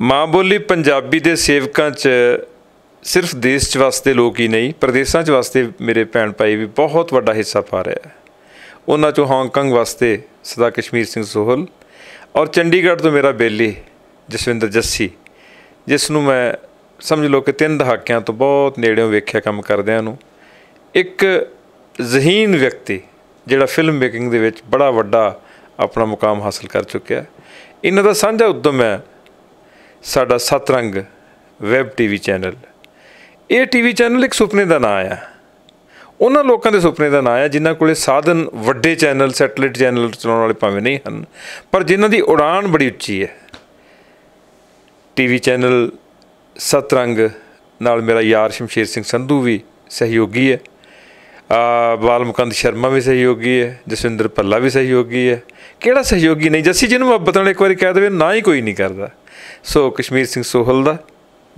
ਮਾਂ ਬੋਲੀ ਪੰਜਾਬੀ ਦੇ ਸੇਵਕਾਂ 'ਚ ਸਿਰਫ ਦੇਸ਼ 'ਚ ਵਸਦੇ ਲੋਕ ਹੀ ਨਹੀਂ, ਪ੍ਰਦੇਸ਼ਾਂ 'ਚ ਵਸਦੇ ਮੇਰੇ ਭੈਣ ਭਾਈ ਵੀ ਬਹੁਤ ਵੱਡਾ ਹਿੱਸਾ ਪਾ ਰਿਹਾ ਹੈ। ਉਹਨਾਂ 'ਚੋਂ ਹਾਂਗਕਾਂਗ ਵਾਸਤੇ ਸਦਾ ਕਸ਼ਮੀਰ ਸਿੰਘ ਸੋਹਲ ਔਰ ਚੰਡੀਗੜ੍ਹ ਤੋਂ ਮੇਰਾ ਬੇਲੀ ਜਸਵਿੰਦਰ ਜੱਸੀ, ਜਿਸ ਨੂੰ ਮੈਂ ਸਮਝ ਲਓ ਕਿ ਤਿੰਨ ਦਹਾਕਿਆਂ ਤੋਂ ਬਹੁਤ ਨੇੜਿਓਂ ਵੇਖਿਆ ਕੰਮ ਕਰਦਿਆਂ ਨੂੰ। ਇੱਕ ਜ਼ਹੀਨ ਵਿਅਕਤੀ ਜਿਹੜਾ ਫਿਲਮ ਮੇਕਿੰਗ ਦੇ ਵਿੱਚ ਬੜਾ ਵੱਡਾ ਆਪਣਾ ਮੁਕਾਮ ਹਾਸਲ ਕਰ ਚੁੱਕਿਆ। ਇਹਨਾਂ ਦਾ ਸਾਂਝਾ ਉਦਮ ਹੈ ਸਾਡਾ ਸਤਰੰਗ ਵੈਬ ਟੀਵੀ ਚੈਨਲ। ਇਹ ਟੀਵੀ ਚੈਨਲ ਇੱਕ ਸੁਪਨੇ ਦਾ ਨਾਂ ਆ। ਉਹਨਾਂ ਲੋਕਾਂ ਦੇ ਸੁਪਨੇ ਦਾ ਨਾਂ ਆ, ਜਿਨ੍ਹਾਂ ਕੋਲੇ ਸਾਧਨ ਵੱਡੇ ਚੈਨਲ, ਸੈਟਲਾਈਟ ਚੈਨਲ ਚਲਾਉਣ ਵਾਲੇ ਭਾਵੇਂ ਨਹੀਂ ਹਨ, ਪਰ ਜਿਨ੍ਹਾਂ ਦੀ ਉਡਾਨ ਬੜੀ ਉੱਚੀ ਹੈ। ਟੀਵੀ ਚੈਨਲ ਸਤਰੰਗ, ਨਾਲ ਮੇਰਾ ਯਾਰ ਸ਼ਮਸ਼ੀਰ ਸਿੰਘ ਸੰਧੂ ਵੀ ਸਹਿਯੋਗੀ ਹੈ। ਬਾਲਮੁਕੰਦ ਸ਼ਰਮਾ ਵੀ ਸਹਿਯੋਗੀ ਹੈ, ਜਸਵਿੰਦਰ ਭੱਲਾ ਵੀ ਸਹਿਯੋਗੀ ਹੈ। ਕਿਹੜਾ ਸਹਿਯੋਗੀ ਨਹੀਂ? ਜੱਸੀ ਜਿਹਨੂੰ ਮੁਹੱਬਤ ਨਾਲ ਇੱਕ ਵਾਰੀ ਕਹਿ ਦੇਵੇ, ਨਾ ਹੀ ਕੋਈ ਨਹੀਂ ਕਰਦਾ। ਸੋ ਕਸ਼ਮੀਰ ਸਿੰਘ ਸੋਹਲ ਦਾ,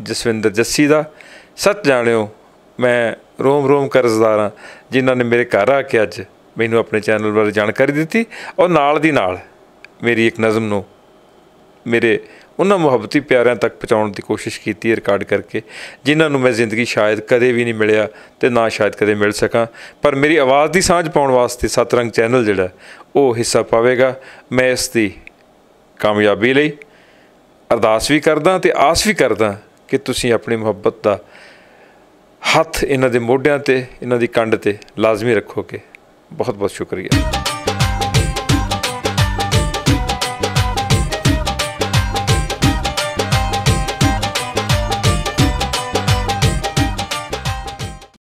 ਜਸਵਿੰਦਰ ਜੱਸੀ ਦਾ ਸੱਚ ਜਾਣਿਓ, ਮੈਂ ਰੋਮ ਰੋਮ ਕਰਜ਼ਦਾਰ ਹਾਂ, ਜਿਨ੍ਹਾਂ ਨੇ ਮੇਰੇ ਘਰ ਆ ਕੇ ਅੱਜ ਮੈਨੂੰ ਆਪਣੇ ਚੈਨਲ ਬਾਰੇ ਜਾਣਕਾਰੀ ਦਿੱਤੀ, ਔਰ ਨਾਲ ਦੀ ਨਾਲ ਮੇਰੀ ਇੱਕ ਨਜ਼ਮ ਨੂੰ ਮੇਰੇ ਉਹਨਾਂ ਮੁਹੱਬਤੀ ਪਿਆਰਿਆਂ ਤੱਕ ਪਹੁੰਚਾਉਣ ਦੀ ਕੋਸ਼ਿਸ਼ ਕੀਤੀ ਹੈ ਰਿਕਾਰਡ ਕਰਕੇ, ਜਿਨ੍ਹਾਂ ਨੂੰ ਮੈਂ ਜ਼ਿੰਦਗੀ ਸ਼ਾਇਦ ਕਦੇ ਵੀ ਨਹੀਂ ਮਿਲਿਆ ਤੇ ਨਾ ਸ਼ਾਇਦ ਕਦੇ ਮਿਲ ਸਕਾਂ। ਪਰ ਮੇਰੀ ਆਵਾਜ਼ ਦੀ ਸਾਂਝ ਪਾਉਣ ਵਾਸਤੇ ਸਤਰੰਗ ਚੈਨਲ ਜਿਹੜਾ ਉਹ ਹਿੱਸਾ ਪਾਵੇਗਾ। ਮੈਂ ਇਸ ਦੀ ਕਾਮਯਾਬੀ ਲਈ ਅਰਦਾਸ ਵੀ ਕਰਦਾ ਤੇ ਆਸ ਵੀ ਕਰਦਾ ਕਿ ਤੁਸੀਂ ਆਪਣੀ ਮੁਹੱਬਤ ਦਾ ਹੱਥ ਇਹਨਾਂ ਦੇ ਮੋਢਿਆਂ ਤੇ, ਇਹਨਾਂ ਦੀ ਕੰਡ ਤੇ ਲਾਜ਼ਮੀ ਰੱਖੋਗੇ। ਬਹੁਤ ਬਹੁਤ ਸ਼ੁਕਰੀਆ।